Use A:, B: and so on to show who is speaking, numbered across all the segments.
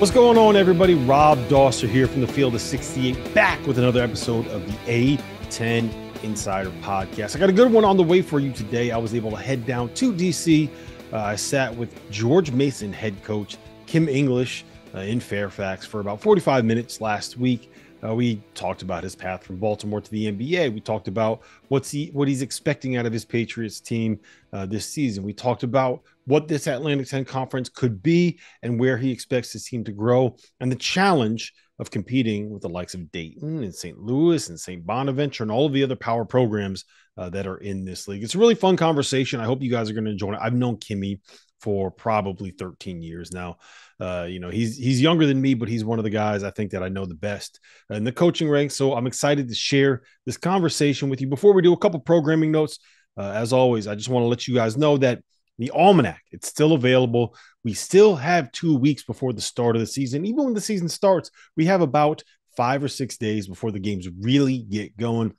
A: What's going on, everybody? Rob Dauster here from the Field of 68, back with another episode of the A10 Insider Podcast. I got a good one on the way for you today. I was able to head down to DC. Uh, I sat with George Mason head coach Kim English uh, in Fairfax for about 45 minutes last week. Uh, we talked about his path from Baltimore to the NBA. We talked about what's he what he's expecting out of his Patriots team uh, this season. We talked about what this Atlantic 10 conference could be and where he expects his team to grow and the challenge of competing with the likes of Dayton and St. Louis and St. Bonaventure and all of the other power programs uh, that are in this league. It's a really fun conversation. I hope you guys are going to enjoy it. I've known Kimmy for probably 13 years now. Uh, you know, he's he's younger than me, but he's one of the guys I think that I know the best in the coaching ranks. So I'm excited to share this conversation with you. Before we do a couple programming notes, uh, as always, I just want to let you guys know that the almanac it's still available. We still have two weeks before the start of the season. Even when the season starts, we have about five or six days before the games really get going.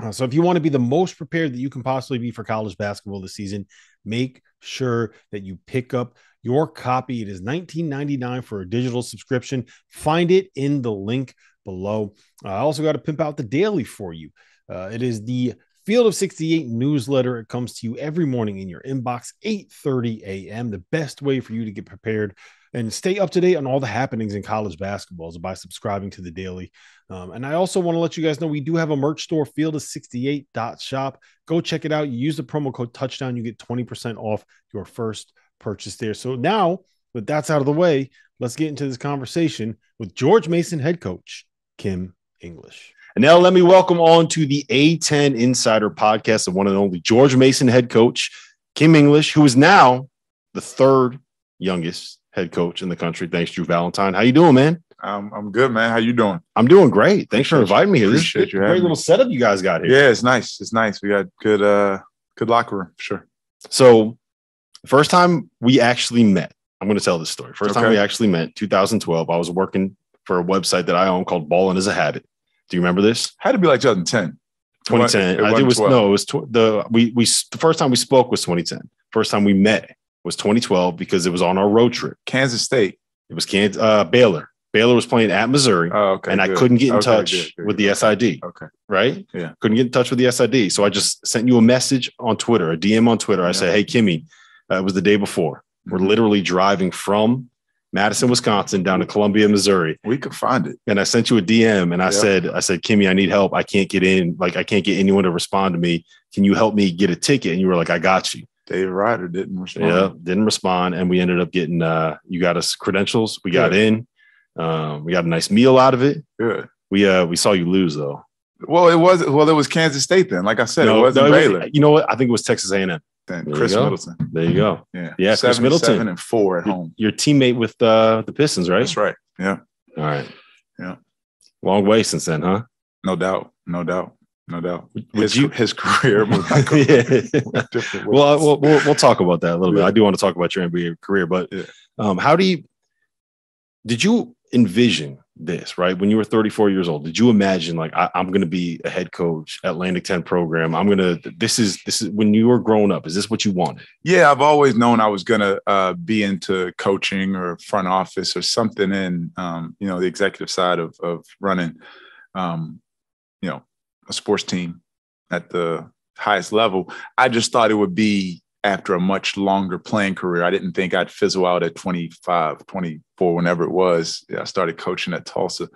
A: Uh, so if you want to be the most prepared that you can possibly be for college basketball this season, make sure that you pick up your copy. It is $19.99 for a digital subscription. Find it in the link below. I also got to pimp out the daily for you. Uh, it is the Field of 68 newsletter. It comes to you every morning in your inbox, 8:30 a.m. The best way for you to get prepared and stay up to date on all the happenings in college basketball by subscribing to the daily. Um, and I also want to let you guys know we do have a merch store, field of 68.shop. Go check it out. You use the promo code touchdown, you get 20% off your first purchase there. So now that that's out of the way, let's get into this conversation with George Mason head coach, Kim English. And now let me welcome on to the A10 Insider podcast, the one and only George Mason head coach, Kim English, who is now the third youngest head coach in the country. Thanks, Drew Valentine. How you doing, man?
B: Um, I'm good, man. How you doing?
A: I'm doing great. Thanks for inviting me here. This is
B: you
A: a great little setup you guys got here.
B: Yeah, it's nice. It's nice. We got good, uh, good locker room for sure.
A: So, first time we actually met, I'm going to tell this story. First time we actually met, 2012. I was working for a website that I own called Ballin' is a Habit. Do you remember this?
B: Had to be like 2010.
A: 2010.
B: It
A: I think it was
B: 12.
A: no, it was tw- the we we the first time we spoke was 2010. First time we met was 2012 because it was on our road trip.
B: Kansas State.
A: It was Kansas, uh, Baylor. Baylor was playing at Missouri,
B: Oh, okay.
A: and I couldn't get in
B: Okay,
A: touch
B: good, good,
A: with the. SID.
B: Okay.
A: Right?
B: Yeah.
A: Couldn't get in touch with the SID, so I just sent you a message on Twitter, a DM on Twitter. I
B: Yeah.
A: said, "Hey, Kimmy, uh, it was the day before. We're
B: Mhm.
A: literally driving from Madison, Wisconsin, down to Columbia, Missouri."
B: We could find it.
A: and I sent you a DM and I
B: Yeah.
A: said, I said, Kimmy, I need help. I can't get in. Like, I can't get anyone to respond to me. Can you help me get a ticket? And you were like, I got you.
B: David Ryder didn't respond.
A: Yeah. Didn't respond. And we ended up getting, uh, you got us credentials. We got
B: Yeah.
A: in. Um, we got a nice meal out of it.
B: Good.
A: We, uh, we saw you lose though.
B: Well, it was. Well, it was Kansas State then. Like I said,
A: No,
B: it wasn't
A: no,
B: Baylor.
A: you know what? I think it was Texas A&M.
B: then
A: there Khris.
B: Middleton.
A: There you go.
B: Yeah.
A: Yeah, Khris
B: 77
A: Middleton.
B: and four at home.
A: Your teammate with, uh, the Pistons, right?
B: That's right. Yeah.
A: All right.
B: Yeah.
A: Long way since then, huh?
B: No doubt. No doubt. No doubt. His,
A: you-
B: his career was like
A: Yeah.
B: different.
A: well, I- we'll, we'll we'll talk about that a little bit. I do want to talk about your NBA career, but
B: Yeah.
A: um, how do you did you envision this right when you were 34 years old? Did you imagine like I, I'm going to be a head coach at Atlantic 10 program? I'm gonna this is this is when you were growing up. Is this what you wanted?
B: Yeah, I've always known I was gonna uh, be into coaching or front office or something in um, you know the executive side of of running, um, a sports team at the highest level. I just thought it would be after a much longer playing career. I didn't think I'd fizzle out at 25, 24, whenever it was. I started coaching at Tulsa.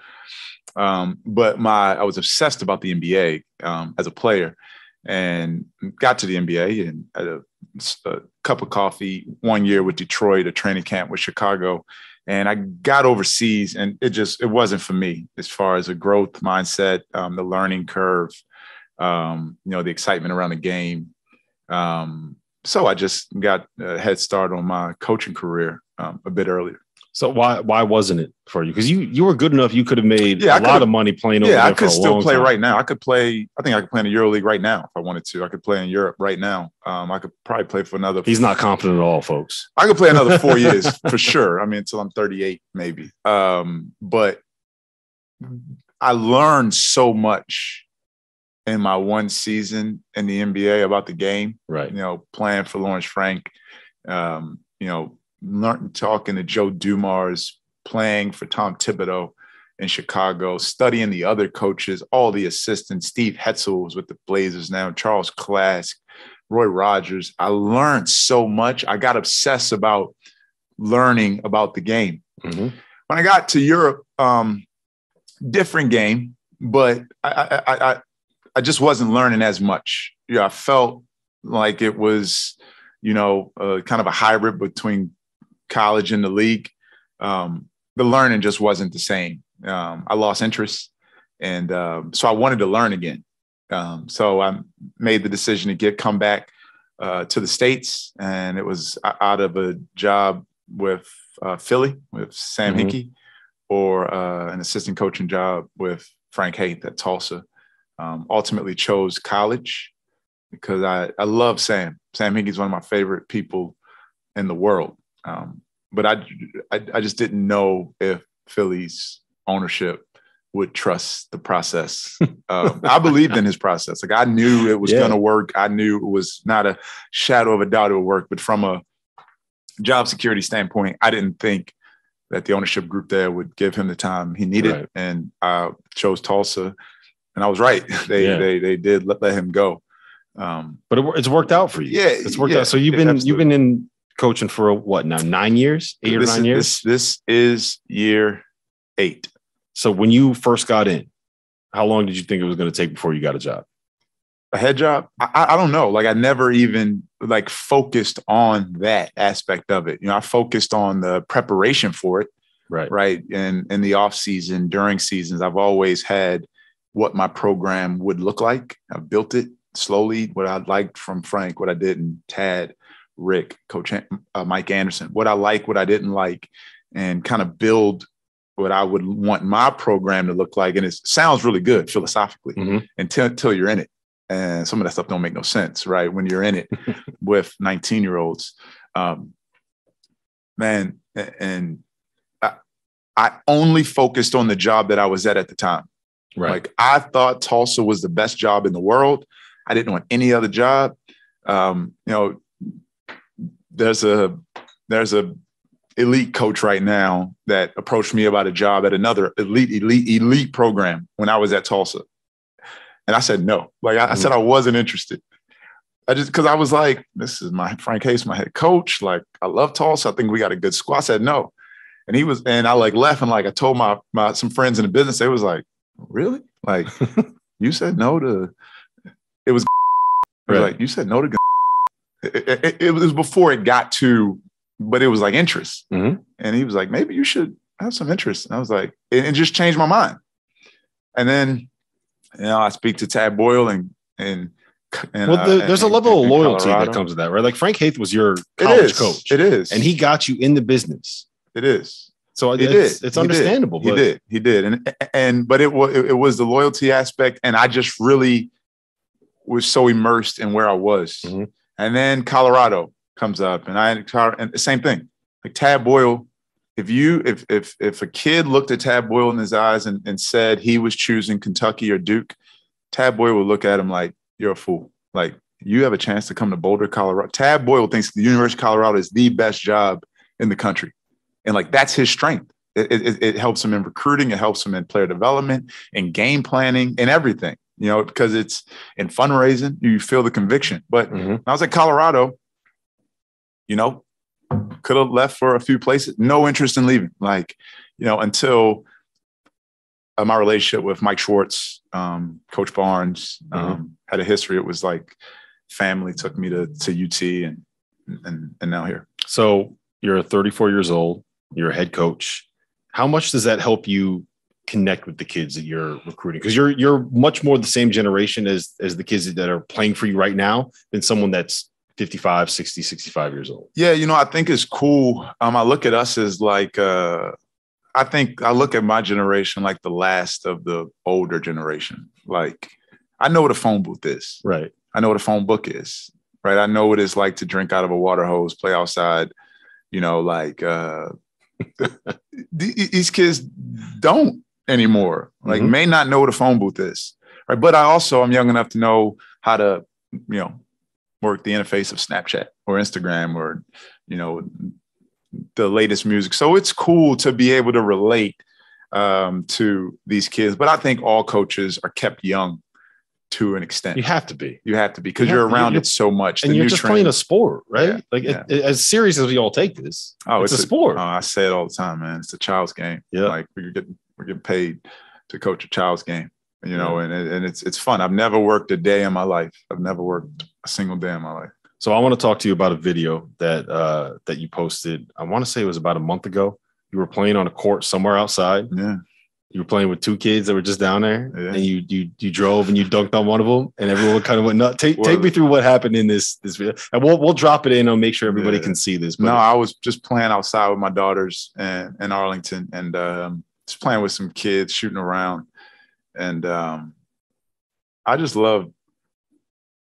B: Um, but my I was obsessed about the NBA um, as a player and got to the NBA and had a a cup of coffee one year with Detroit, a training camp with Chicago, and I got overseas, and it just it wasn't for me as far as a growth mindset, um, the learning curve, um, you know, the excitement around the game. Um, so I just got a head start on my coaching career um, a bit earlier.
A: So why why wasn't it for you? Because you you were good enough. You could have made
B: Yeah,
A: a lot of money playing over
B: Yeah, I could still play
A: time.
B: right now. I could play. I think I could play in the Euro League right now if I wanted to. I could play in Europe right now. Um, I could probably play for another.
A: He's not confident at all, folks.
B: I could play another four years for sure. I mean, until I'm 38, maybe. Um, but I learned so much in my one season in the NBA about the game.
A: Right.
B: You know, playing for Lawrence Frank. Um, you know, learn, talking to Joe Dumars playing for Tom Thibodeau in Chicago, studying the other coaches, all the assistants. Steve Hetzel was with the Blazers now, Charles Klask, Roy Rogers. I learned so much. I got obsessed about learning about the game. Mm-hmm. When I got to Europe, um, different game, but I, I, I, I just wasn't learning as much. Yeah, I felt like it was, you know, uh, kind of a hybrid between college in the league. Um, the learning just wasn't the same. Um, I lost interest, and um, so I wanted to learn again. Um, so I made the decision to get come back uh, to the states, and it was out of a job with uh, Philly with Sam mm-hmm. Hinkie, or uh, an assistant coaching job with Frank Haith at Tulsa. Um, ultimately, chose college because I I love Sam. Sam Hinkie is one of my favorite people in the world. Um, but I, I, I just didn't know if Philly's ownership would trust the process. Um, I believed in his process. Like I knew it was yeah. going to work. I knew it was not a shadow of a doubt it would work. But from a job security standpoint, I didn't think that the ownership group there would give him the time he needed. Right. And I chose Tulsa, and I was right. They yeah. they they did let, let him go.
A: Um, but it, it's worked out for you.
B: Yeah,
A: it's worked
B: yeah,
A: out. So you've been absolutely. you've been in coaching for what now? Nine years, eight
B: this
A: or nine
B: is,
A: years.
B: This, this is year eight.
A: So when you first got in, how long did you think it was going to take before you got a job?
B: A head job? I, I don't know. Like I never even like focused on that aspect of it. You know, I focused on the preparation for it.
A: Right.
B: Right. And in the off season, during seasons, I've always had what my program would look like. I've built it slowly, what I liked from Frank, what I did in Tad, Rick, Coach uh, Mike Anderson, what I like, what I didn't like, and kind of build what I would want my program to look like. And it sounds really good philosophically mm-hmm. until, until you're in it. And some of that stuff don't make no sense, right? When you're in it with 19 year olds. Um, man, and I, I only focused on the job that I was at at the time. Right. Like I thought Tulsa was the best job in the world. I didn't want any other job. Um, you know, there's a there's a elite coach right now that approached me about a job at another elite elite elite program when I was at Tulsa, and I said no. Like I, I said, I mm. wasn't interested. I just because I was like, this is my Frank Haith, my head coach. Like I love Tulsa. I think we got a good squad. I said no, and he was, and I like left and like I told my my some friends in the business. They was like, really? Like you said no to. It was, it was like you said no to it, it, it, was before it got to, but it was like interest. Mm-hmm. And he was like, maybe you should have some interest. And I was like, it, it just changed my mind. And then, you know, I speak to Tad Boyle and, and, and
A: well, the, uh, there's and, a level of loyalty Colorado. that comes with that, right? Like Frank Haith was your college coach.
B: It is.
A: And he got you in the business.
B: It is.
A: So it it's, did. it's understandable.
B: He did. he did. And and but it was it was the loyalty aspect, and I just really was so immersed in where I was. Mm-hmm. And then Colorado comes up, and I and the same thing. Like Tad Boyle, if you if if if a kid looked at Tad Boyle in his eyes and, and said he was choosing Kentucky or Duke, Tad Boyle would look at him like you're a fool. Like you have a chance to come to Boulder, Colorado. Tad Boyle thinks the University of Colorado is the best job in the country, and like that's his strength. It, it, it helps him in recruiting. It helps him in player development, in game planning, and everything you know, because it's in fundraising, you feel the conviction. But mm-hmm. I was at Colorado, you know, could have left for a few places, no interest in leaving. Like, you know, until uh, my relationship with Mike Schwartz, um, Coach Barnes, mm-hmm. um, had a history. It was like family took me to to UT and and and now here.
A: So you're 34 years old. You're a head coach. How much does that help you connect with the kids that you're recruiting? Because you're you're much more the same generation as as the kids that are playing for you right now than someone that's 55 60 65 years old.
B: Yeah you know i think it's cool. Um i look at us as like uh i think i look at my generation like the last of the older generation. Like i know what a phone booth is.
A: Right.
B: I know what a phone book is right? I know what it's like to drink out of a water hose play outside you know like uh these kids don't anymore. Like mm-hmm. may not know what a phone booth is. Right. But I also I'm young enough to know how to, you know, work the interface of Snapchat or Instagram or, you know, the latest music. So it's cool to be able to relate um, to these kids. But I think all coaches are kept young to an extent.
A: You have to be.
B: You have to be because
A: You
B: are around
A: you're-
B: it so much.
A: And
B: The
A: you're just
B: trend-
A: playing a sport, right?
B: Yeah,
A: like
B: yeah.
A: It, as serious as we all take this,
B: Oh,
A: it's, a, sport.
B: Oh, I say it all the time, man. It's a child's game.
A: Yeah.
B: Like we're getting we're getting paid to coach a child's game. You know, and and it's it's fun. I've never worked a day in my life. I've never worked a single day in my life.
A: So I want to talk to you about a video that uh, that you posted. I want to say it was about a month ago. You were playing on a court somewhere outside.
B: Yeah.
A: You were playing with two kids that were just down there,
B: Yeah.
A: and you you you drove and you dunked on one of them, and everyone kind of went nuts. Take
B: Well-
A: take me through what happened in this this video, and we'll we'll drop it in. I'll make sure everybody
B: Yeah.
A: can see this. But
B: No, I was just playing outside with my daughters and in Arlington and um, just playing with some kids, shooting around. And um, I just love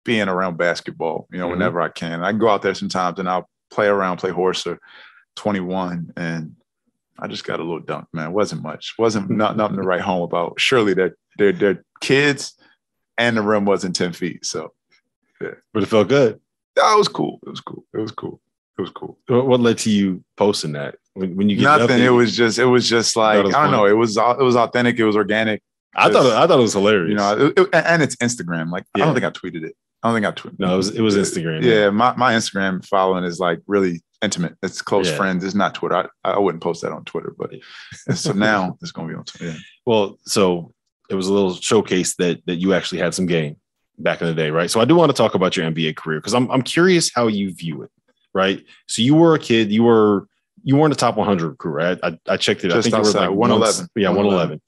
B: being around basketball, you know,
A: Mhm.
B: whenever I can. I can go out there sometimes and I'll play around, play horse or 21. And I just got a little dunk, man. It wasn't much. Wasn't not, nothing to write home about. Surely they're, they're, they're kids and the rim wasn't 10 feet. So yeah.
A: but it felt good.
B: that was cool. It was cool. It was cool. It was cool.
A: What, led to you posting that when, when you get
B: Nothing.
A: nothing?
B: It was just. It was just like
A: was
B: I don't know. It was. It was authentic. It was organic.
A: I thought it, I thought it was hilarious.
B: You know. It, it- and it's Instagram. Like I don't think I tweeted it. I don't think I tweeted.
A: no, it was it was Instagram.
B: Yeah, my, my Instagram following is like really intimate. It's close
A: Yeah.
B: friends. It's not Twitter. I, I wouldn't post that on Twitter, but so now it's gonna be on Twitter. Yeah.
A: Well, so it was a little showcase that that you actually had some game back in the day, right? So I do want to talk about your NBA career because I'm I'm curious how you view it, right? So you were a kid, you were you weren't a top 100 recruit, right? I, I checked it. I
B: Just
A: think you were like
B: 111.
A: once- Yeah, 111.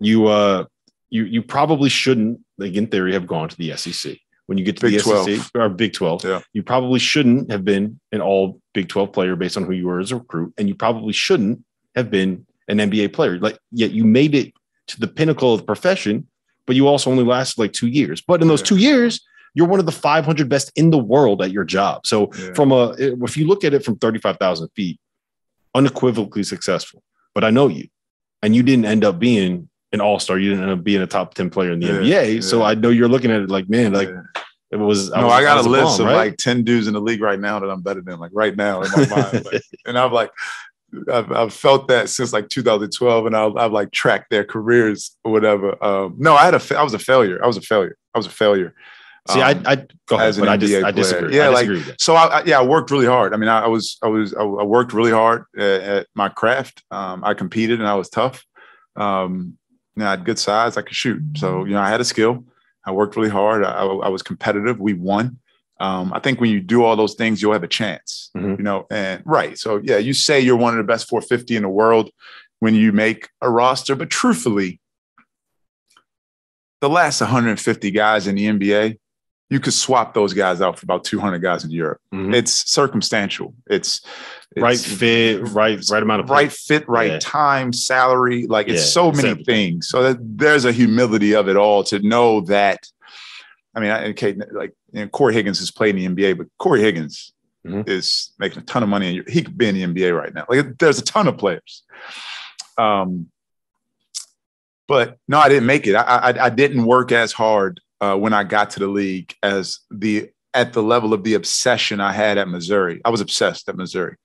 A: You uh you you probably shouldn't, like in theory, have gone to the SEC. When you get to
B: Big
A: the
B: 12.
A: SEC or Big 12,
B: Yeah.
A: you probably shouldn't have been an all Big 12 player based on who you were as a recruit, and you probably shouldn't have been an NBA player. Like, yet you made it to the pinnacle of the profession, but you also only lasted like two years. But in those
B: Yeah.
A: two years, you're one of the 500 best in the world at your job. So
B: Yeah.
A: from a, if you look at it from 35,000 feet, unequivocally successful. But I know you, and you didn't end up being an all star. You didn't end up being a top 10 player in the
B: Yeah,
A: NBA. So. I know you're looking at it like, man, like
B: Yeah.
A: it was.
B: no,
A: was-
B: I got
A: was
B: a list
A: bomb,
B: of
A: right?
B: like 10 dudes in the league right now that I'm better than, like right now in my mind. Like, and I'm like, I've, I've felt that since like 2012 and I've, I've like tracked their careers or whatever. Um, no, I had a, fa- I was a failure. I was a failure. I was a failure.
A: See,
B: Um,
A: I, I go ahead,
B: as an
A: but I,
B: NBA
A: I
B: player.
A: disagree.
B: Yeah,
A: I
B: like-
A: disagree with
B: so I, I yeah, I worked really hard. I mean, I, I was, I was, I, I worked really hard at, at my craft. Um, I competed and I was tough. Um, you know, I had good size. I could shoot. So, you know, I had a skill. I worked really hard. I, I was competitive. We won. Um, I think when you do all those things, you'll have a chance,
A: Mhm.
B: you know, and right. So yeah, you say you're one of the best 450 in the world when you make a roster, but truthfully, the last 150 guys in the NBA, you could swap those guys out for about 200 guys in Europe.
A: Mhm.
B: It's circumstantial. It's, it's
A: right fit, right, right amount of
B: right fit, right
A: Yeah.
B: time, salary. Like it's so many
A: everything.
B: things. So that there's a humility of it all to know that. I mean, I- okay, like you know, Cory Higgins has played in the NBA, but Cory Higgins
A: Mhm.
B: is making a ton of money. He could be in the NBA right now. Like there's a ton of players. Um, but no, I didn't make it. I, I, I didn't work as hard uh, when I got to the league as the at the level of the obsession I had at Missouri. I was obsessed at Missouri.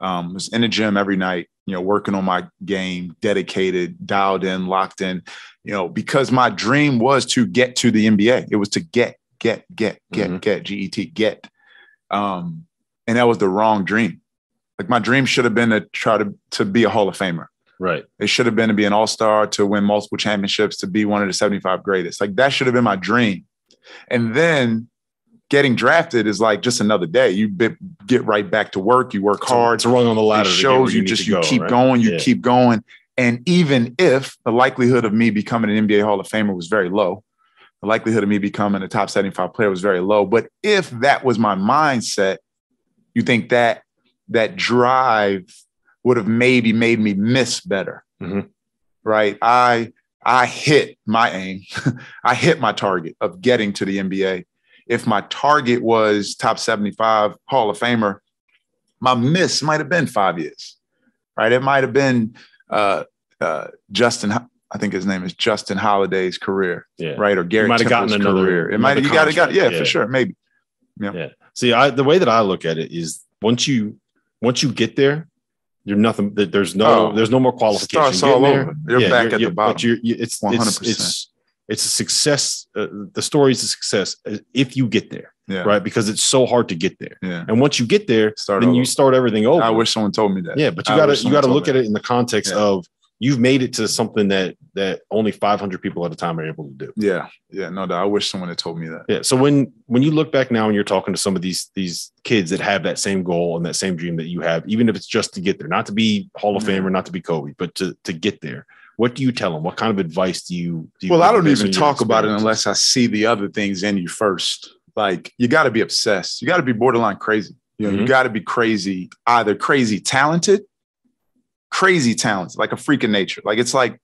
B: Um, was in the gym every night, you know, working on my game, dedicated, dialed in, locked in, you know, because my dream was to get to the NBA. It was to get, get, get, get,
A: Mhm.
B: get, GET, get. Um, and that was the wrong dream. Like my dream should have been to try to to be a Hall of Famer.
A: Right.
B: It should have been to be an all star, to win multiple championships, to be one of the 75 greatest. Like that should have been my dream. And then getting drafted is like just another day. You get right back to work, you work hard.
A: It's a rung on the
B: It
A: ladder. where
B: shows you
A: need
B: just you
A: go,
B: keep
A: right?
B: going, you
A: Yeah.
B: keep going. And even if the likelihood of me becoming an NBA Hall of Famer was very low, the likelihood of me becoming a top 75 player was very low. But if that was my mindset, you think that that drive would have maybe made me miss better.
A: Mhm.
B: Right. I I hit my aim. I hit my target of getting to the NBA. If my target was top 75 Hall of Famer, my miss might have been five years. Right. It might have been uh, uh, Justin, I think his name is Justin Holiday's career,
A: Yeah.
B: right? Or Gary
A: might have gotten another-
B: career. It might you got it, got yeah,
A: yeah.
B: for sure, maybe. Yeah.
A: See, I the way that I look at it is once you once you get there, You're nothing. There's no.
B: Oh.
A: there's no more qualification.
B: Starts all
A: there,
B: over. You're
A: yeah,
B: back
A: you're-
B: at
A: you're-
B: the bottom.
A: But you're, you it's, it's
B: 100%.
A: it's it's a success. Uh, the story is a success uh, if you get there,
B: yeah.
A: right? Because it's so hard to get there,
B: Yeah.
A: and once you get there,
B: Start
A: then
B: all
A: you start everything over.
B: I wish someone told me that.
A: yeah, but you
B: I
A: gotta you gotta look at it in the context
B: Yeah.
A: of you've made it to something that that only 500 people at a time are able to do.
B: Yeah. Yeah. No, doubt. I wish someone had told me that.
A: Yeah. So when when you look back now and you're talking to some of these these kids that have that same goal and that same dream that you have, even if it's just to get there, not to be Hall of
B: Yeah.
A: Famer, not to be Kobe, but to to get there, what do you tell them? What kind of advice do you? Do you
B: Well, I don't even talk about it unless I see the other things in you first. Like you got to be obsessed. You got to be borderline crazy. You know, you
A: Mhm.
B: got to be crazy, either crazy talented, crazy talented, like a freak of nature. Like it's like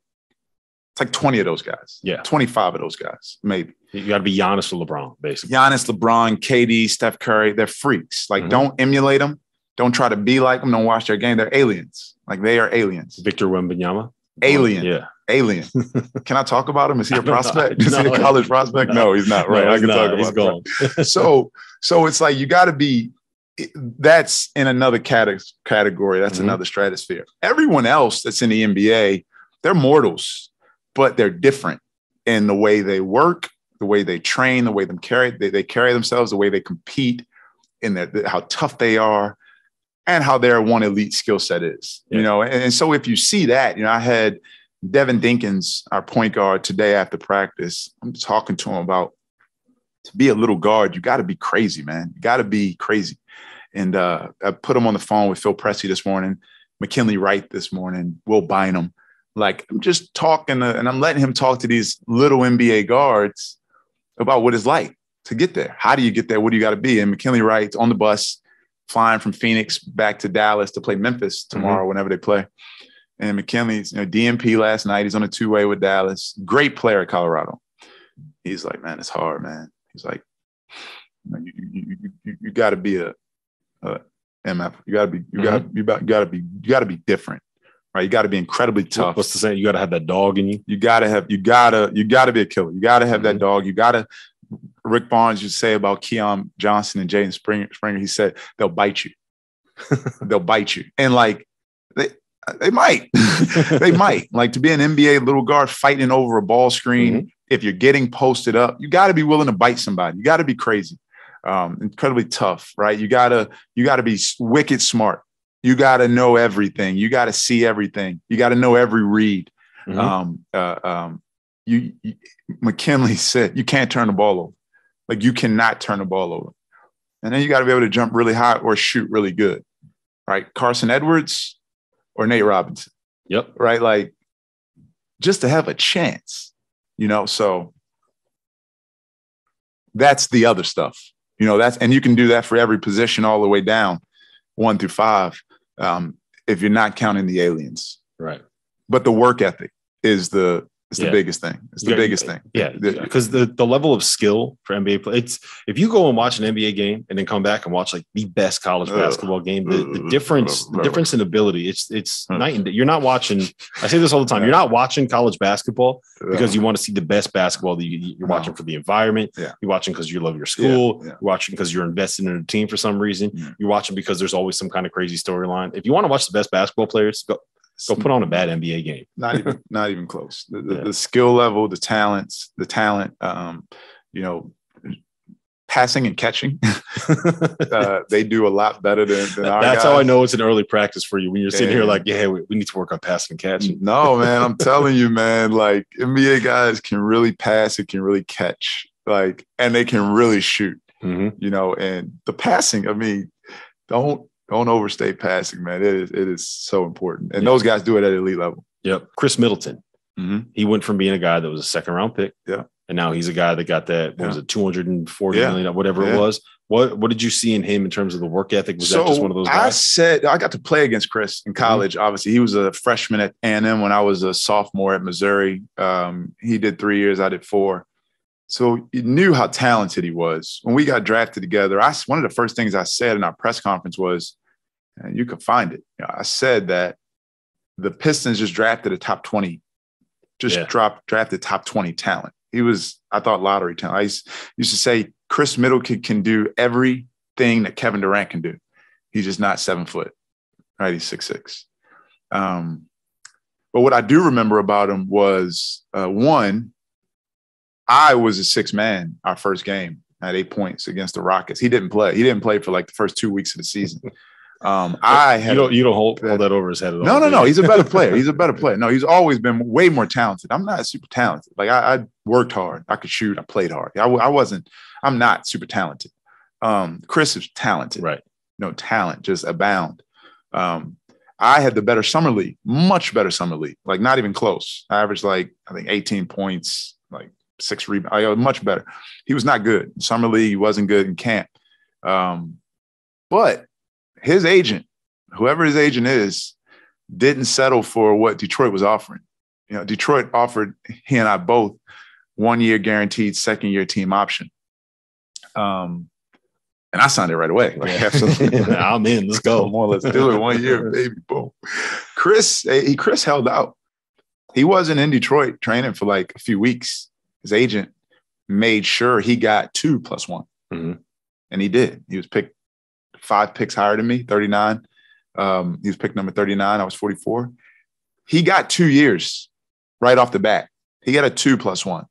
B: it's like 20 of those guys.
A: Yeah.
B: 25 of those guys, maybe.
A: You got to be Giannis or LeBron, basically.
B: Giannis, LeBron, KD, Steph Curry, they're freaks. Like
A: Mhm.
B: don't emulate them. Don't try to be like them. Don't watch their game. They're aliens. Like they are aliens.
A: Victor Wembanyama,
B: Alien.
A: Yeah.
B: Alien. Can I talk about him? Is he a prospect? Is he a college prospect? No, he's not. Right.
A: No,
B: I can
A: not.
B: talk about
A: He's
B: him.
A: gone.
B: so so it's like you got to be that's in another cate- category that's
A: Mhm.
B: another stratosphere everyone else that's in the nba they're mortals but they're different in the way they work the way they train the way them carry they, they carry themselves the way they compete in their how tough they are and how their one elite skill set is
A: Yeah.
B: you know and, and so if you see that you know i had devin dinkins our point guard today after practice i'm talking to him about to be a little guard, you got to be crazy, man. You got to be crazy. And uh, I put him on the phone with Phil Pressey this morning, McKinley Wright this morning, Will Bynum. Like I'm just talking to, and I'm letting him talk to these little NBA guards about what it's like to get there. How do you get there? What do you got to be? And McKinley Wright's on the bus flying from Phoenix back to Dallas to play Memphis tomorrow whenever they play. And McKinley's, you know, DNP last night. He's on a two way with Dallas. Great player at Colorado. He's like, man, it's hard, man. He's like, you, you, you, you, you, you got to be a, a MF. You got to be, you got, you got, you got to be, you got to be different, right? You got to be incredibly tough.
A: What's the saying? You got to have that dog in you.
B: You got to have, you got to, you got to be a killer. You got to have
A: Mhm.
B: that dog. You got to. Rick Barnes to say about Keon Johnson and Jaden Springer. Springer, he said they'll bite you. they'll bite you, and like they, they might, they might. Like to be an NBA little guard fighting over a ball screen. If you're getting posted up, you got to be willing to bite somebody. You got to be crazy, um, incredibly tough, right? You gotta, you got to be wicked smart. You got to know everything. You got to see everything. You got to know every read.
A: Mhm.
B: Um, uh, um, you, you, McKinley said you can't turn the ball over. Like you cannot turn the ball over. And then you got to be able to jump really high or shoot really good, right? Carson Edwards or Nate Robinson,
A: Yep.
B: right? Like just to have a chance, you know. So that's the other stuff, you know. That's and you can do that for every position all the way down, one through five, um, if you're not counting the aliens.
A: Right.
B: But the work ethic is the is the
A: Yeah.
B: biggest thing. It's the
A: Yeah,
B: biggest thing.
A: Yeah, because the, the level of skill for NBA play, it's if you go and watch an NBA game and then come back and watch like the best college
B: Ugh.
A: basketball game, the, the
B: Ugh.
A: difference, the difference in ability, it's it's
B: Ugh.
A: night and day. You're not watching. I say this all the time. You're not watching college basketball because you want to see the best basketball. That you, you're
B: No.
A: watching for the environment.
B: Yeah.
A: You're watching because you love your school.
B: yeah.
A: You're watching because you're invested in a team for some reason. You're watching because there's always some kind of crazy storyline. If you want to watch the best basketball players, go go put on a bad NBA game.
B: not even not even close. The, the,
A: Yeah.
B: the skill level, the talents, the talent, um, you know, passing and catching, uh, they do a lot better than, than our
A: That's how I know it's an early practice for you when you're sitting here like, yeah, we, we need to work on passing and catching.
B: No, man, I'm telling you, man. Like NBA guys can really pass, and can really catch, like, and they can really shoot.
A: Mhm.
B: You know, and the passing. I mean, don't don't overstate passing, man. It is it is so important, and
A: Yeah.
B: those guys do it at elite level.
A: Yep. Khris Middleton.
B: Mhm.
A: He went from being a guy that was a second round pick.
B: Yeah.
A: And now he's a guy that got that, what was
B: Yeah.
A: it, 240
B: Yeah.
A: million, whatever it was. What what did you see in him in terms of the work ethic? Was that just one of those guys? Mm-hmm.
B: said I got to play against Khris in college. Obviously, he was a freshman at A&M when I was a sophomore at Missouri. Um, he did three years, I did four. So you knew how talented he was. When we got drafted together, I one of the first things I said in our press conference was, and you can find it. You know, I said that the Pistons just drafted a top twenty, just
A: Yeah.
B: dropped drafted top twenty talent. He was, I thought, lottery talent. I used, used to say Khris Middleton can do everything that Kevin Durant can do. He's just not seven foot, right? He's six six. Um, but what I do remember about him was uh, one, I was a six man our first game at eight points against the Rockets. He didn't play. He didn't play for like the first two weeks of the season. Um, I had
A: you don't you don't hold, hold that over his head at all.
B: no, no, no. He's a better player. He's a better player. No, he's always been way more talented. I'm not super talented. Like I, I worked hard. I could shoot. I played hard. I, I wasn't. I'm not super talented. Um, Khris is talented.
A: Right.
B: No talent, just abound. Um, I had the better summer league, much better summer league. Like not even close. I averaged like I think 18 points, like six rebounds. I much better. He was not good summer league. He wasn't good in camp. Um, but his agent, whoever his agent is, didn't settle for what Detroit was offering. You know, Detroit offered he and I both one year guaranteed, second year team option. Um, and I signed it right away. Like,
A: absolutely. I'm in. Let's go.
B: Come on, let's do it. One year, baby. Boom. Khris, eh, he Khris held out. He wasn't in Detroit training for like a few weeks. His agent made sure he got two plus one.
A: Mhm.
B: And he did. He was picked five picks higher than me, 39. Um, he was picked number 39. I was 44. He got two years right off the bat. He got a two plus one.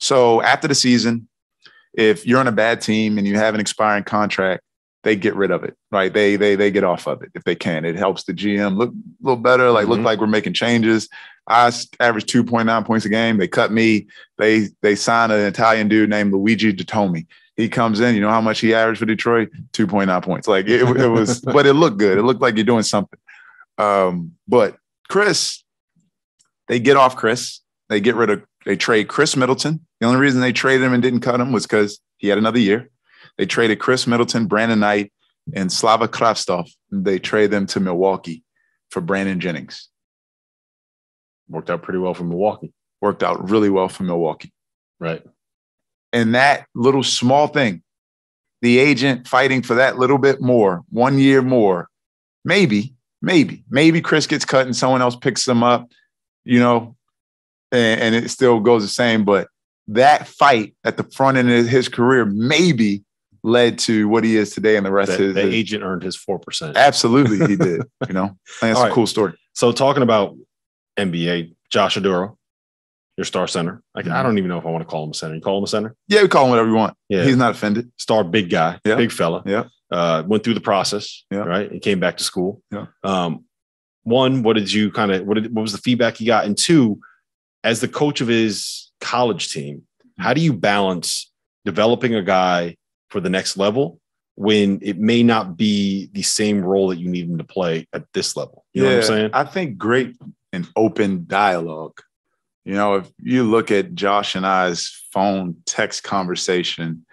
B: So after the season, if you're on a bad team and you have an expiring contract, they get rid of it, right? They they they get off of it if they can. It helps the GM look a little better, like look
A: Mhm.
B: like we're making changes. I averaged 2.9 points a game. They cut me. They they signed an Italian dude named Luigi Datome. He comes in, you know how much he averaged for Detroit? 2.9 points. Like it, it was, but it looked good. It looked like you're doing something. Um, but Khris, they get off Khris. They get rid of, they trade Khris Middleton. The only reason they traded him and didn't cut him was because he had another year. They traded Khris Middleton, Brandon Knight, and Slava Kravtsov. They trade them to Milwaukee for Brandon Jennings.
A: Worked out pretty well for Milwaukee.
B: Worked out really well for Milwaukee.
A: Right.
B: And that little small thing, the agent fighting for that little bit more, one year more, maybe, maybe, maybe Khris gets cut and someone else picks him up, you know, and, and it still goes the same. But that fight at the front end of his career maybe led to what he is today and the rest
A: The,
B: of his.
A: the agent earned his four percent.
B: Absolutely, he did. You know, that's
A: All
B: a cool story.
A: So talking about NBA, Josh Oduro, your star center. Like I don't even know if I want to call him a center. You call him a center?
B: Yeah, we call him whatever you want.
A: Yeah.
B: He's not offended.
A: Star big guy,
B: Yeah.
A: big fella.
B: Yeah.
A: Uh, went through the process.
B: Yeah.
A: Right. And came back to school.
B: Yeah.
A: Um, one, what did you kind of what did what was the feedback you got? And two, as the coach of his college team, how do you balance developing a guy for the next level when it may not be the same role that you need him to play at this level? You know what I'm saying?
B: I think great and open dialogue. You know, if you look at Josh and I's phone text conversation,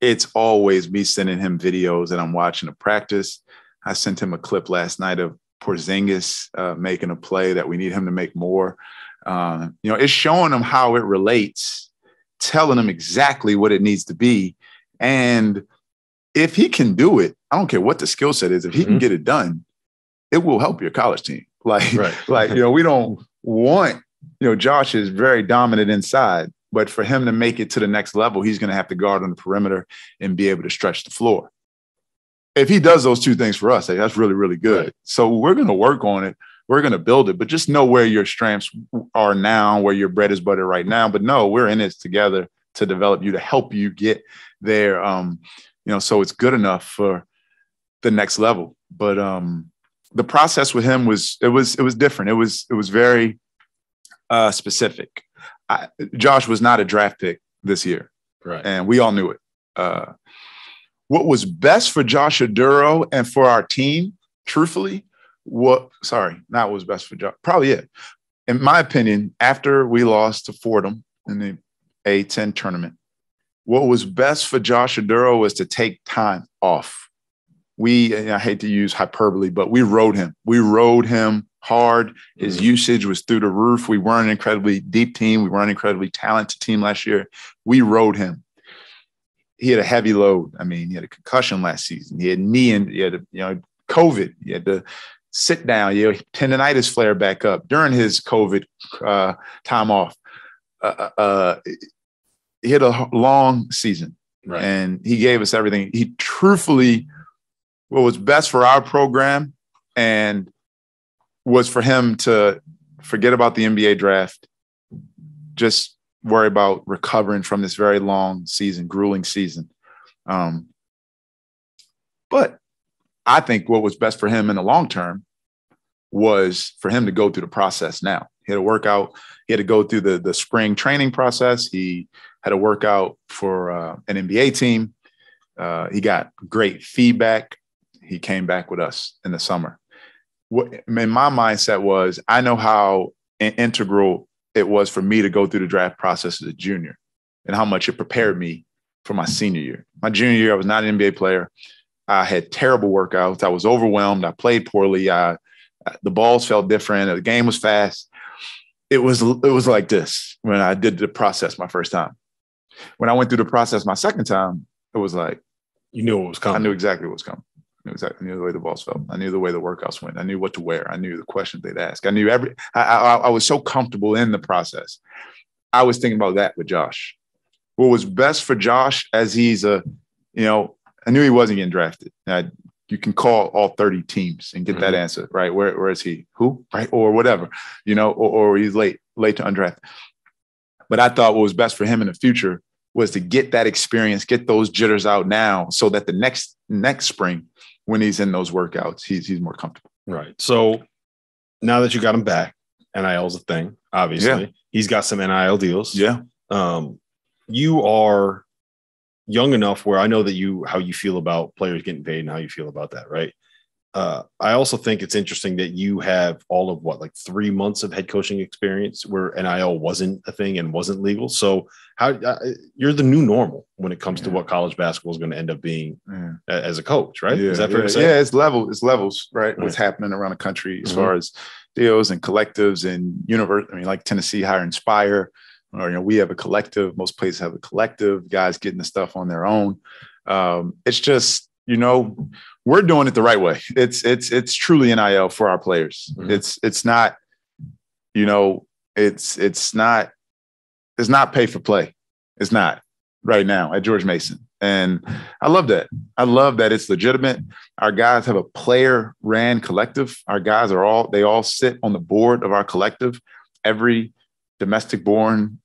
B: it's always me sending him videos that I'm watching a practice. I sent him a clip last night of Porzingis uh, making a play that we need him to make more. Uh, you know, it's showing him how it relates, telling him exactly what it needs to be, and if he can do it, I don't care what the skill set is. If he can
A: Mhm.
B: get it done, it will help your college team. Like,
A: Right.
B: like you know, we don't want you know, Josh is very dominant inside, but for him to make it to the next level, he's going to have to guard on the perimeter and be able to stretch the floor. If he does those two things for us, like, that's really, really good.
A: Right.
B: So we're going to work on it. We're going to build it, but just know where your strengths are now, where your bread is butter right now. But no, we're in this together to develop you to help you get there. Um, you know, so it's good enough for the next level. But um, the process with him was it was it was different. It was it was very uh, specific. I, Josh was not a draft pick this year,
A: Right.
B: and we all knew it. Uh, what was best for Josh Oduro and for our team, truthfully, what sorry, not what was best for Josh. Probably it. In my opinion, after we lost to Fordham in the A10 tournament, what was best for Josh Oduro was to take time off. We, and I hate to use hyperbole, but we rode him. We rode him hard. His usage was through the roof. We weren't an incredibly deep team. We weren't an incredibly talented team last year. We rode him. He had a heavy load. I mean, he had a concussion last season. He had knee and he had, a, you know, COVID. He had to sit down. You know, tendonitis flare back up during his COVID uh, time off. Uh, uh, he had a long season
A: Right.
B: and he gave us everything. He truthfully, what was best for our program and was for him to forget about the NBA draft, just worry about recovering from this very long season, grueling season. Um, but I think what was best for him in the long term was for him to go through the process now. He had to work out, he had to go through the, the spring training process. He had a workout for uh, an NBA team. Uh, he got great feedback. He came back with us in the summer. What in my mindset was, I know how integral it was for me to go through the draft process as a junior and how much it prepared me for my senior year. My junior year, I was not an NBA player. I had terrible workouts. I was overwhelmed. I played poorly. I, the balls felt different. The game was fast. It was it was like this when I did the process my first time. When I went through the process my second time, it was like
A: you knew what was coming.
B: I knew exactly what was coming. I knew exactly. I knew the way the balls felt. I knew the way the workouts went. I knew what to wear. I knew the questions they'd ask. I knew every. I, I, I was so comfortable in the process. I was thinking about that with Josh. What was best for Josh as he's a, you know, I knew he wasn't getting drafted. I, you can call all 30 teams and get mm-hmm. that answer, right? Where, where is he? Who? Right? Or whatever, you know, or, or he's late, late to undraft. But I thought what was best for him in the future was to get that experience, get those jitters out now so that the next next spring, when he's in those workouts, he's he's more comfortable.
A: Right. So now that you got him back, NIL's a thing, obviously. Yeah. He's got some NIL deals.
B: Yeah.
A: Um, you are young enough where I know that you how you feel about players getting paid and how you feel about that, right? Uh, I also think it's interesting that you have all of what like three months of head coaching experience where NIL wasn't a thing and wasn't legal. So how uh, you're the new normal when it comes yeah. to what college basketball is going to end up being yeah. as a coach, right?
B: Yeah,
A: is that
B: fair to say? Yeah, it's level, it's levels, right? right. What's happening around the country as mm-hmm. far as deals and collectives and universe. I mean, like Tennessee hire Inspire or you know we have a collective most places have a collective guys getting the stuff on their own. Um, it's just you know we're doing it the right way. It's it's it's truly nil for our players. Mm-hmm. it's it's not you know it's it's not it's not pay for play. It's not right now at george mason. And i love that. I love that it's legitimate. Our guys have a player ran collective. Our guys are all they all sit on the board of our collective every domestic born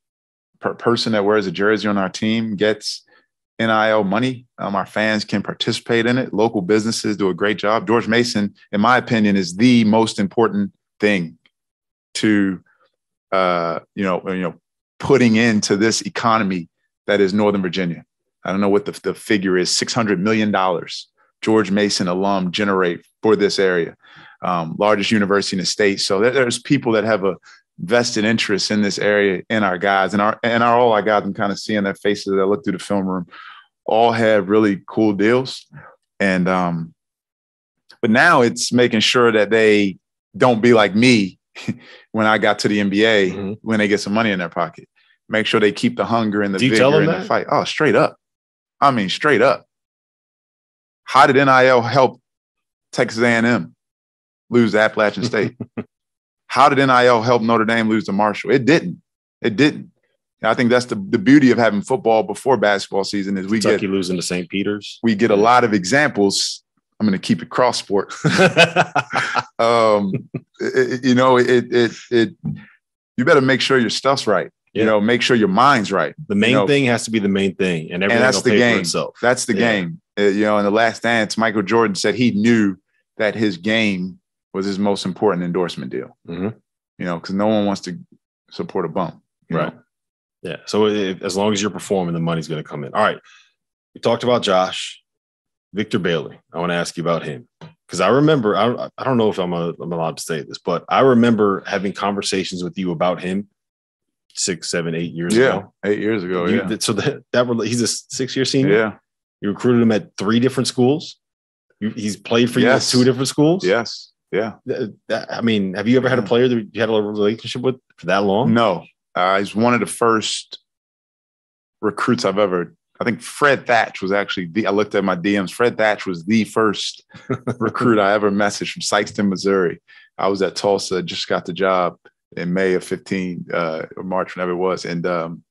B: per person that wears a jersey on our team gets NIL money. Um, our fans can participate in it. Local businesses do a great job. George Mason, in my opinion, is the most important thing to, uh, you know, you know, putting into this economy that is Northern Virginia. I don't know what the, the figure is. Six hundred million dollars. George Mason alum generate for this area, um, largest university in the state. So there's people that have a vested interest in this area in our guys and our and our all our guys. I'm kind of seeing their faces as I look through the film room. All have really cool deals, and um, but now it's making sure that they don't be like me when I got to the NBA mm-hmm. when they get some money in their pocket. Make sure they keep the hunger and the
A: Do
B: vigor in the fight. Oh, straight up. I mean, straight up. How did NIL help Texas A&M lose Appalachian State? How did NIL help Notre Dame lose to Marshall? It didn't. It didn't. I think that's the, the beauty of having football before basketball season is we
A: Kentucky
B: get
A: losing to St. Peter's.
B: We get a lot of examples. I'm going to keep it cross sport. um, it, you know, it, it, it, you better make sure your stuff's right. Yeah. You know, make sure your mind's right.
A: The main
B: you know?
A: thing has to be the main thing, and,
B: and that's the game. That's the yeah. game. Uh, you know, in the Last Dance, Michael Jordan said he knew that his game was his most important endorsement deal.
A: Mm-hmm.
B: You know, because no one wants to support a bum.
A: Right. Know? Yeah. So if, as long as you're performing, the money's going to come in. All right. We talked about Josh, Victor Bailey. I want to ask you about him because I remember. I, I don't know if I'm, a, I'm allowed to say this, but I remember having conversations with you about him six, seven, eight years
B: yeah,
A: ago.
B: Eight years ago. You, yeah.
A: So that that he's a six year senior.
B: Yeah.
A: You recruited him at three different schools. You, he's played for yes. you at two different schools.
B: Yes. Yeah.
A: I mean, have you ever had a player that you had a relationship with for that long?
B: No. Uh, he's one of the first recruits I've ever. I think Fred Thatch was actually the. I looked at my DMs. Fred Thatch was the first recruit I ever messaged from Sikeston, Missouri. I was at Tulsa, just got the job in May of 15 uh, or March, whenever it was, and um,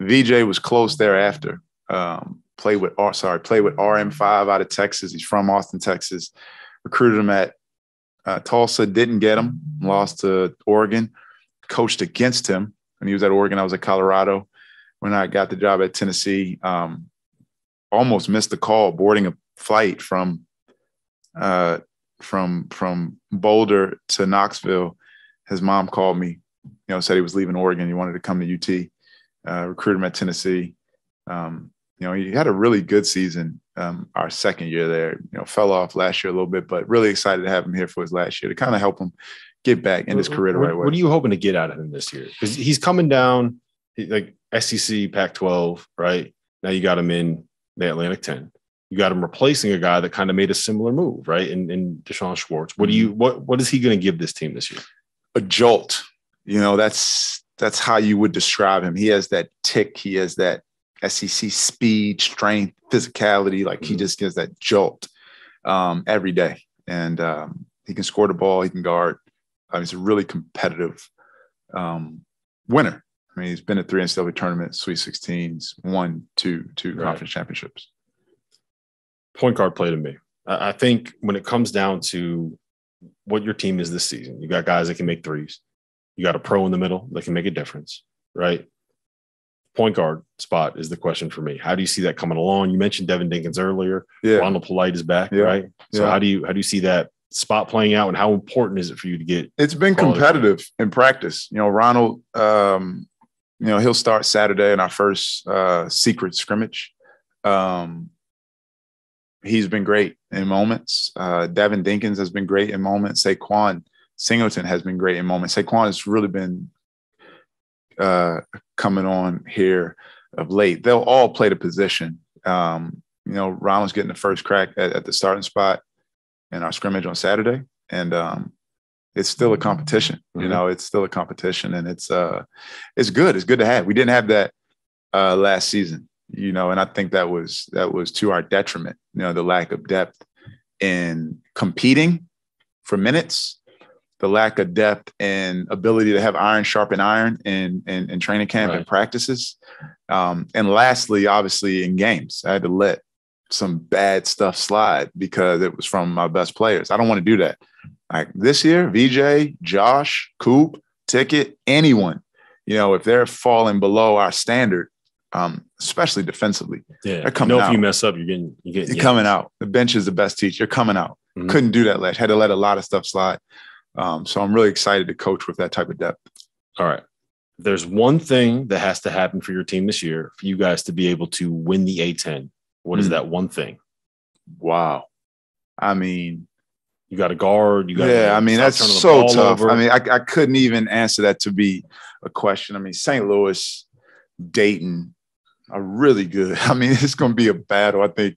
B: VJ was close thereafter. Um, played with, sorry, played with RM5 out of Texas. He's from Austin, Texas. Recruited him at Uh, Tulsa didn't get him, lost to Oregon, coached against him. When he was at Oregon, I was at Colorado. When I got the job at Tennessee, um, almost missed the call boarding a flight from uh, from from Boulder to Knoxville. His mom called me, you know, said he was leaving Oregon. He wanted to come to UT. Uh, recruited him at Tennessee. Um, you know, he had a really good season um, our second year there. You know, fell off last year a little bit, but really excited to have him here for his last year to kind of help him get back in his career the right way.
A: What are you hoping to get out of him this year? Because he's coming down like SEC, Pac-12, right? Now you got him in the Atlantic 10. You got him replacing a guy that kind of made a similar move, right? In, in D'Shawn Schwartz. What do you what what is he going to give this team this year?
B: A jolt. You know, that's that's how you would describe him. He has that tick. He has that SEC speed, strength, physicality. Like he just gives that jolt um, every day, and um, he can score the ball. He can guard. I mean, he's a really competitive um, winner. I mean, he's been at three NCAA tournaments, Sweet 16s, won two two
A: Right.
B: conference championships.
A: Point guard play to me. I think when it comes down to what your team is this season, you got guys that can make threes. You got a pro in the middle that can make a difference, right? Point guard spot is the question for me. How do you see that coming along? You mentioned Devin Dinkins earlier.
B: Yeah,
A: Ronald Polite is back,
B: Yeah.
A: right? So
B: Yeah.
A: how do you how do you see that spot playing out, and how important is it for you to get?
B: it's been competitive in practice. You know, Ronald, um, you know, he'll start Saturday in our first uh, secret scrimmage. Um, he's been great in moments. Uh, Devin Dinkins has been great in moments. Saquon Singleton has been great in moments. Saquon has really been uh, coming on here of late. They'll all play the position. Um, you know, Ronald's getting the first crack at, at the starting spot in our scrimmage on Saturday, and um, it's still a competition. You
A: Mhm.
B: know, it's still a competition, and it's uh, it's good. It's good to have. We didn't have that uh, last season, you know, and I think that was that was to our detriment. You know, the lack of depth in competing for minutes, the lack of depth and ability to have iron sharpen iron in in, in training camp and practices, um, and lastly, obviously in games, I had to let some bad stuff slide because it was from my best players. I don't want to do that. Like this year, VJ, Josh, Coop, Ticket, anyone, you know, if they're falling below our standard, um, especially defensively,
A: Yeah,
B: They're
A: you
B: coming
A: know if you mess up, you're getting you're getting
B: you're coming out. The bench is the best teacher. You're coming out.
A: Mhm.
B: Couldn't do that last. Had to let a lot of stuff slide. Um, so I'm really excited to coach with that type of depth.
A: All right. There's one thing that has to happen for your team this year for you guys to be able to win the A10. What is
B: Hmm.
A: that one thing?
B: Wow. I mean,
A: You got a guard. You got
B: yeah, I mean, that's so tough.
A: over.
B: I mean, I, I couldn't even answer that to be a question. I mean, St. Louis, Dayton are really good. I mean, it's going to be a battle. I think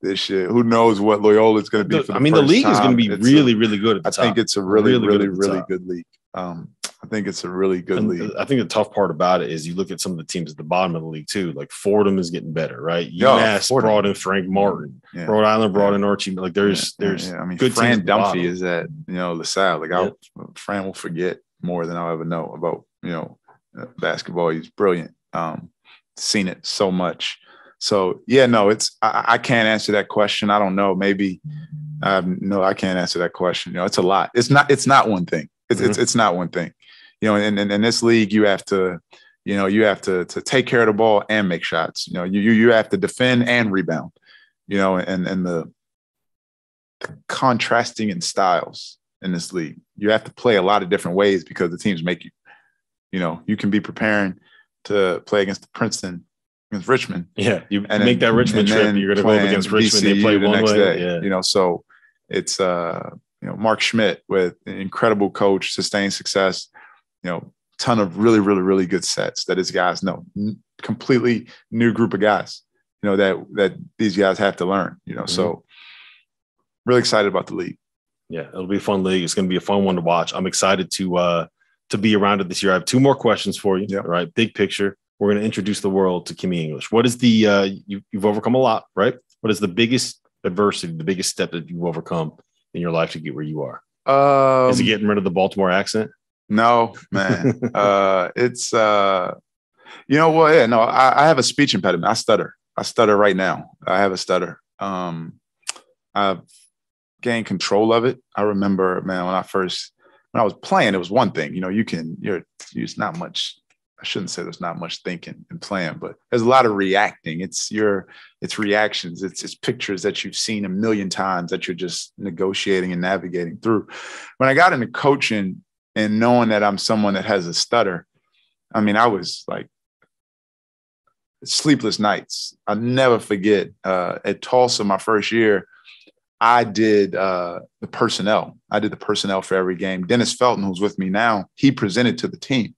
B: this year. Who knows what Loyola is going to be?
A: The-
B: for
A: I mean, the league is going to be
B: It's a-
A: really, really good at the
B: I
A: top.
B: think it's a really,
A: Really
B: really,
A: good
B: really,
A: at the top.
B: good league. Um, I think it's a really good
A: And
B: league.
A: I think the tough part about it is you look at some of the teams at the bottom of the league too. Like Fordham is getting better, right?
B: Yeah,
A: UMass
B: Fordham.
A: brought in Frank Martin.
B: Yeah.
A: Rhode Island brought
B: Yeah.
A: in Archie. Like there's
B: Yeah,
A: there's
B: yeah. I mean,
A: good
B: Fran
A: at the bottom.
B: Dunphy is at you know LaSalle. Like I'll Fran will forget more than I'll ever know about you know uh, basketball. He's brilliant. Um, seen it so much. So yeah, no, it's I, I can't answer that question. I don't know. Maybe um, no, I can't answer that question. You know, it's a lot. It's not. It's not one thing. It's it's, it's not one thing. You know, in, in in this league, you have to, you know, you have to to take care of the ball and make shots. You know, you you you have to defend and rebound. You know, and and the contrasting in styles in this league. You have to play a lot of different ways because the teams make you. You know, you can be preparing to play against Princeton, against Richmond,
A: yeah. You
B: and
A: make
B: then-
A: that Richmond trip, you're going to go up against Richmond. They play
B: the
A: one
B: next
A: way.
B: day,
A: Yeah.
B: You know, so it's uh, you know, Mark Schmidt with an incredible coach, sustained success, you know, ton of really, really, really good sets that his guys know. N- completely new group of guys, you know, that that these guys have to learn, you know.
A: Mm-hmm.
B: So really excited about the league.
A: Yeah, it'll be a fun league. It's going to be a fun one to watch. I'm excited to uh to be around it this year. I have two more questions for you.
B: Yeah.
A: All right, big picture. We're going to introduce the world to Kimmy English. What is the uh you, you've overcome a lot, right? What is the biggest adversity, the biggest step that you've overcome in your life to get where you are?
B: Um,
A: is it getting rid of the Baltimore accent?
B: No, man. uh, it's uh, you know what? Yeah, no, I, I have a speech impediment. I stutter. I stutter right now. I have a stutter. Um, I've gained control of it. I remember, man, when I first when I was playing, it was one thing. You know, you can you're it's not much. I shouldn't say there's not much thinking and playing, but there's a lot of reacting. It's your it's reactions. It's it's pictures that you've seen a million times that you're just negotiating and navigating through. When I got into coaching and knowing that I'm someone that has a stutter, I mean, I was like sleepless nights. I never forget uh, at Tulsa my first year. I did uh, the personnel. I did the personnel for every game. Dennis Felton, who's with me now, he presented to the team,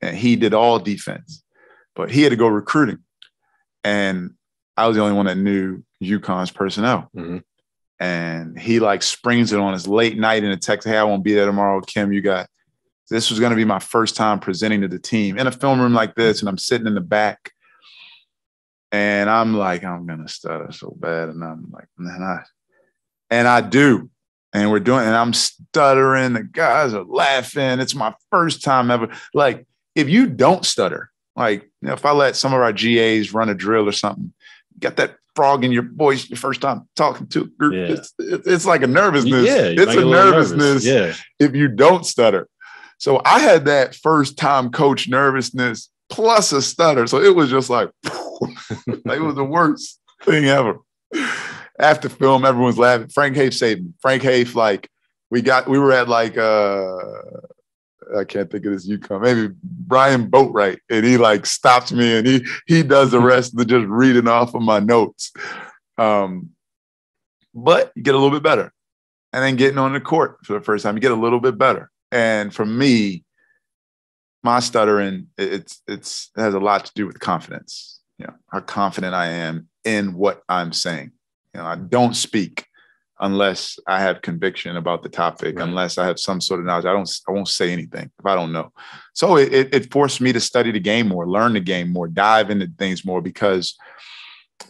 B: and he did all defense, but he had to go recruiting, and I was the only one that knew UConn's personnel. Mm-hmm. And he like springs it on his late night in a text. Hey, I won't be there tomorrow. Kim, you got this was going to be my first time presenting to the team in a film room like this, and I'm sitting in the back, and I'm like, I'm gonna stutter so bad, and I'm like, man, I and I do. And we're doing, and I'm stuttering. The guys are laughing. It's my first time ever. Like, if you don't stutter, like you know, if I let some of our GAs run a drill or something, get that frog in your voice your first time talking to a group. Yeah. It's, it's, like a nervousness. Yeah, it's a, a nervousness yeah. if you don't stutter. So I had that first time coach nervousness plus a stutter. So it was just like, like it was the worst thing ever after film, everyone's laughing. Frank Haith saved me. Frank Haith, like we got, we were at like uh I can't think of this UConn, maybe Ryan Boatright, and he like stops me and he he does the rest of the just reading off of my notes. Um, but you get a little bit better. And then getting on the court for the first time, you get a little bit better. And for me, my stuttering, it's it's it has a lot to do with confidence. You know, how confident I am in what I'm saying. You know, I don't speak unless I have conviction about the topic, right. unless I have some sort of knowledge. I don't I won't say anything if I don't know. So it, it forced me to study the game more, learn the game more, dive into things more because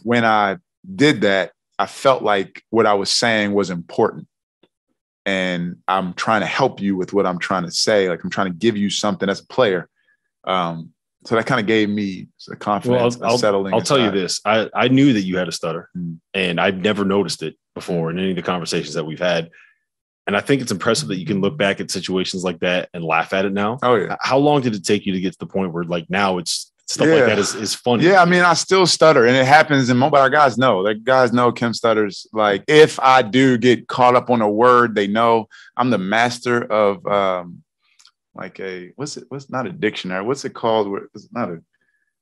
B: when I did that, I felt like what I was saying was important. And I'm trying to help you with what I'm trying to say. Like I'm trying to give you something as a player. Um, so that kind of gave me the confidence well, I'll, settling.
A: I'll tell you this: I I knew that you had a stutter, mm. and I'd never noticed it before in any of the conversations that we've had. And I think it's impressive that you can look back at situations like that and laugh at it now.
B: Oh yeah.
A: How long did it take you to get to the point where like now it's stuff yeah. like that is, is funny?
B: Yeah, I mean, I still stutter and it happens in but our guys know. Like guys know Kim stutters. Like if I do get caught up on a word, they know I'm the master of um like a what's it what's not a dictionary what's it called? Where it's not a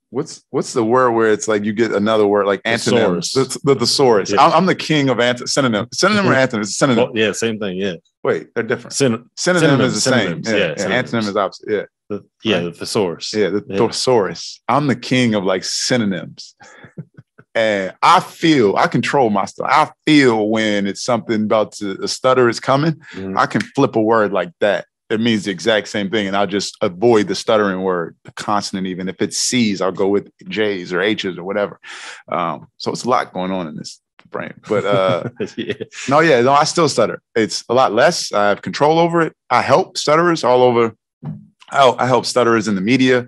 B: what's what's the word where it's like you get another word like antonyms the, the, thesaurus yeah. I'm, I'm, the king of ant- synonym synonym or antonym synonym.
A: Yeah same thing yeah.
B: Wait they're different. Syn- synonym, synonym, is the same. yeah, yeah, yeah. antonym is opposite yeah.
A: The, yeah right? the thesaurus
B: yeah the yeah. thesaurus I'm the king of like synonyms. And I feel I control my stuff. I feel when it's something about to, a stutter is coming, mm-hmm. I can flip a word like that it means the exact same thing. And I'll just avoid the stuttering word, the consonant, even if it's C's, I'll go with J's or H's or whatever. Um, so it's a lot going on in this brain. But uh, yeah. no, yeah, no, I still stutter. It's a lot less. I have control over it. I help stutterers all over. I, I help stutterers in the media,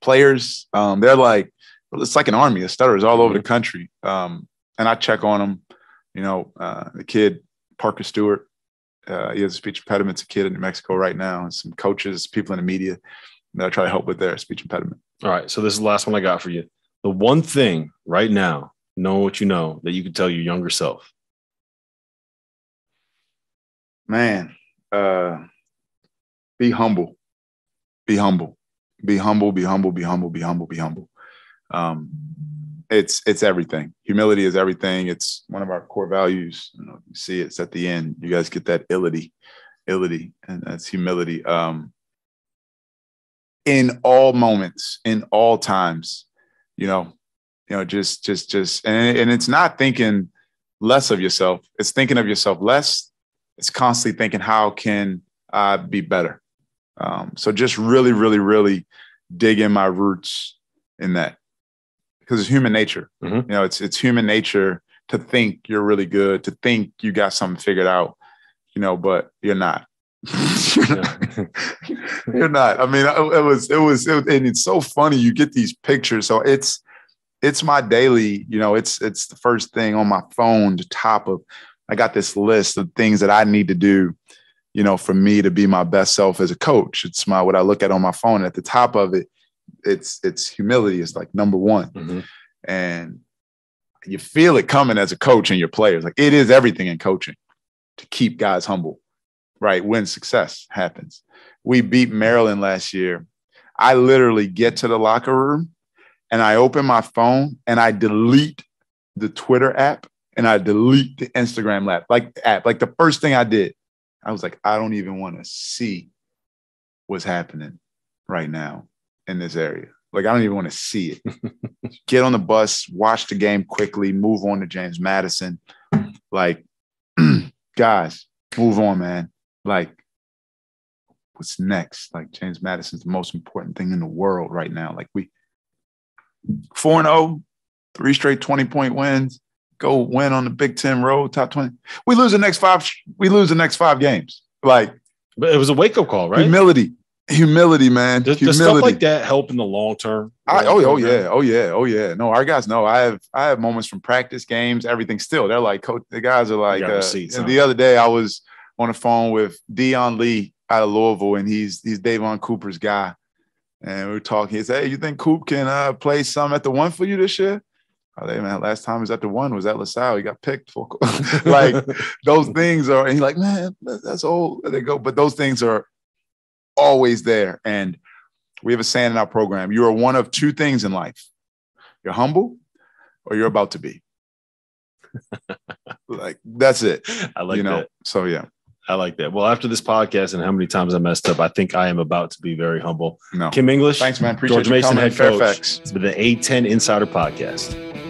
B: players. Um, they're like, it's like an army of stutterers all over the mm-hmm. country. Um, and I check on them. You know, uh, the kid, Parker Stewart, uh, he has a speech impediment. It's a kid in New Mexico right now, and some coaches, people in the media that I try to help with their speech impediment.
A: All right. So this is the last one I got for you. The one thing right now, knowing what you know, that you could tell your younger self.
B: Man, uh, be humble. Be humble. Be humble. Be humble. Be humble. Be humble. Be humble. Um, it's it's everything. Humility is everything. It's one of our core values. You, know, you see, it's at the end. You guys get that illity, illity, and that's humility. Um, in all moments, in all times, you know, you know, just just just, and, and it's not thinking less of yourself. It's thinking of yourself less. It's constantly thinking, how can I be better? Um, so just really, really, really dig in my roots in that because it's human nature. Mm-hmm. You know, it's it's human nature to think you're really good, to think you got something figured out, you know, but you're not. you're, not. I mean, it, was it was it, and it's so funny. You get these pictures, so it's it's my daily. You know, it's it's the first thing on my phone, the top of I got this list of things that I need to do, you know, for me to be my best self as a coach. It's my what I look at on my phone. At the top of it, it's it's humility is like number one.
A: Mhm.
B: And you feel it coming as a coach and your players. Like it is everything in coaching to keep guys humble, right? When success happens. We beat Maryland last year. I literally get to the locker room and I open my phone and I delete the Twitter app and I delete the Instagram app. Like app. Like the first thing I did, I was like, I don't even want to see what's happening right now in this area. Like I don't even want to see it. Get on the bus, watch the game quickly, move on to James Madison. Like, guys, move on, man. Like, what's next? Like James Madison's the most important thing in the world right now. Like we 4 0, three straight 20 point wins, go win on the Big Ten road, top 20. We lose the next five, we lose the next five games. Like
A: But it was a wake up call, right?
B: humility, humility, man.
A: Does,
B: humility.
A: does stuff like that help in the long term?
B: I, oh, oh yeah, oh yeah, oh yeah. No, our guys know. I have I have moments from practice, games, everything. Still, they're like, coach. The guys are like. Uh,
A: receipts, huh?
B: the other day, I was on the phone with Dion Lee out of Louisville, and he's he's Davon Cooper's guy, and we were talking. He said, "Hey, you think Coop can uh, play some at the one for you this year?" Oh, hey, man, last time he was at the one was at LaSalle. He got picked for like those things are, and he's like, man, that's old. They go. But those things are always there. And we have a saying in our program you are one of two things in life you're humble or you're about to be. like, that's it.
A: I like
B: you know,
A: that.
B: so yeah,
A: I like that. Well, after this podcast and how many times I messed up, I think I am about to be very humble.
B: no.
A: Kim English,
B: Thanks, man. Appreciate
A: George Mason, head coach.
B: Fairfax.
A: It's been the A10 Insider Podcast.